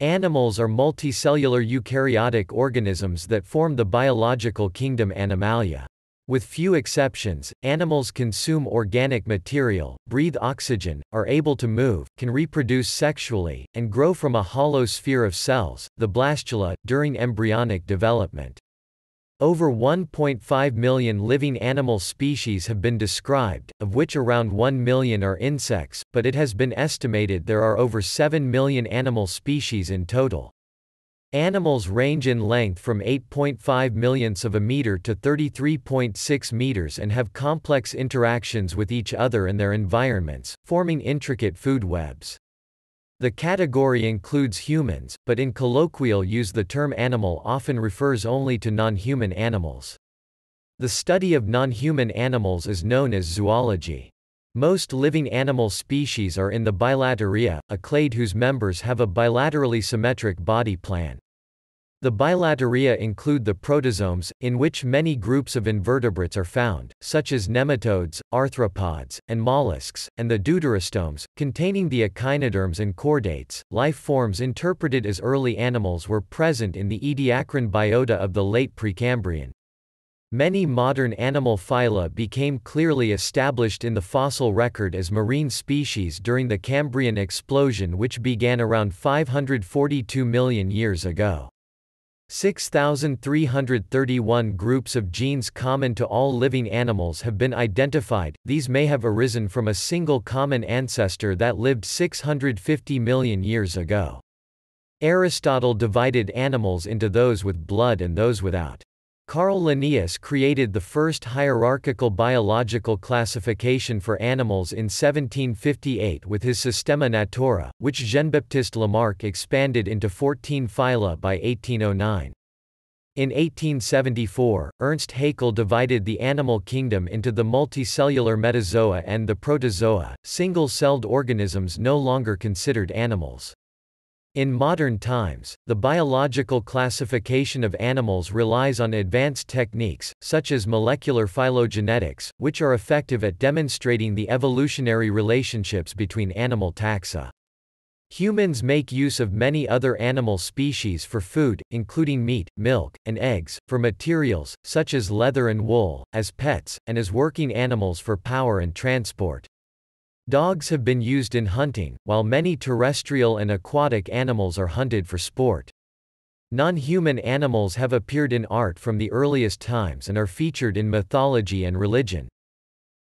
Animals are multicellular eukaryotic organisms that form the biological kingdom Animalia. With few exceptions, animals consume organic material, breathe oxygen, are able to move, can reproduce sexually, and grow from a hollow sphere of cells, the blastula, during embryonic development. Over 1.5 million living animal species have been described, of which around 1 million are insects, but it has been estimated there are over 7 million animal species in total. Animals range in length from 8.5 millionths of a meter to 33.6 meters and have complex interactions with each other and their environments, forming intricate food webs. The category includes humans, but in colloquial use the term animal often refers only to non-human animals. The study of non-human animals is known as zoology. Most living animal species are in the bilateria, a clade whose members have a bilaterally symmetric body plan. The bilateria include the protostomes, in which many groups of invertebrates are found, such as nematodes, arthropods, and mollusks, and the deuterostomes, containing the echinoderms and chordates. Life forms interpreted as early animals were present in the Ediacaran biota of the late Precambrian. Many modern animal phyla became clearly established in the fossil record as marine species during the Cambrian explosion which began around 542 million years ago. 6,331 groups of genes common to all living animals have been identified, these may have arisen from a single common ancestor that lived 650 million years ago. Aristotle divided animals into those with blood and those without. Carl Linnaeus created the first hierarchical biological classification for animals in 1758 with his Systema Naturae, which Jean-Baptiste Lamarck expanded into 14 phyla by 1809. In 1874, Ernst Haeckel divided the animal kingdom into the multicellular metazoa and the protozoa, single-celled organisms no longer considered animals. In modern times, the biological classification of animals relies on advanced techniques, such as molecular phylogenetics, which are effective at demonstrating the evolutionary relationships between animal taxa. Humans make use of many other animal species for food, including meat, milk, and eggs, for materials, such as leather and wool, as pets, and as working animals for power and transport. Dogs have been used in hunting, while many terrestrial and aquatic animals are hunted for sport. Non-human animals have appeared in art from the earliest times and are featured in mythology and religion.